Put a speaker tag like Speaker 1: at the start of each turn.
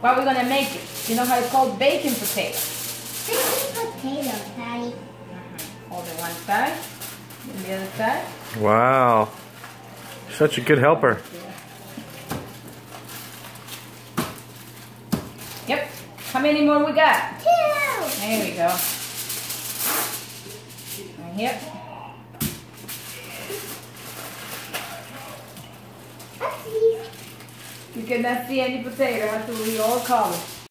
Speaker 1: What are we gonna make it? You know how it's called bacon potato.
Speaker 2: Bacon potato, Daddy. Uh-huh.
Speaker 1: Hold it one side, and the other side.
Speaker 3: Wow. Such a good helper.
Speaker 1: Yep. How many more we got?
Speaker 2: Two.
Speaker 1: There we go. And Yep. You cannot see any potato. To we all colors.